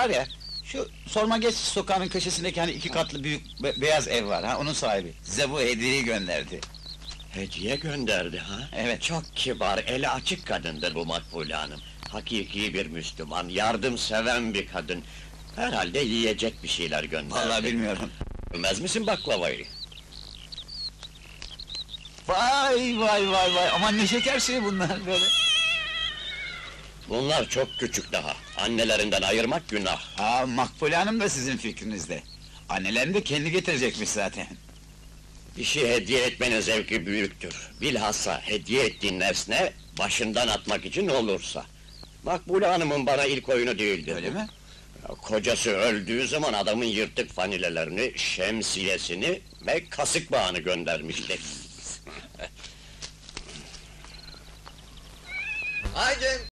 Var ya, şu sorma geç sokağının köşesindeki hani iki katlı büyük be- beyaz ev var ha, onun sahibi. Size bu hediyeyi gönderdi. Hediye gönderdi ha? Evet. Çok kibar, eli açık kadındır bu Makbule Hanım. Hakiki bir Müslüman, yardımseven bir kadın. Herhalde yiyecek bir şeyler gönderdi. Vallahi bilmiyorum. Bilmez misin baklavayı? Vay vay vay vay, aman ne şeker şey bunlar böyle. Bunlar çok küçük daha. Annelerinden ayırmak günah. Ha, Makbule Hanım da sizin fikrinizde. Annelerini de kendi getirecekmiş zaten. Bir şey hediye etmenin zevki büyüktür. Bilhassa hediye ettiğin nesne, başından atmak için olursa. Makbule Hanım'ın bana ilk oyunu değildi. Öyle mi? Kocası öldüğü zaman adamın yırtık fanilelerini, şemsiyesini ve kasık bağını göndermişti. Haydi